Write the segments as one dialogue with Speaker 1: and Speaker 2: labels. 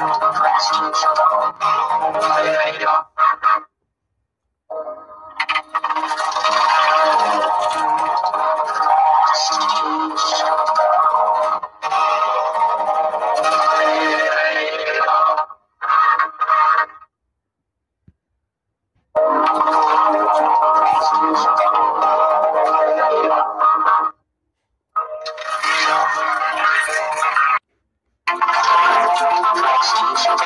Speaker 1: のどこが新書だろう。頼むもの早い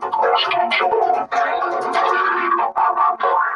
Speaker 1: the Thank you.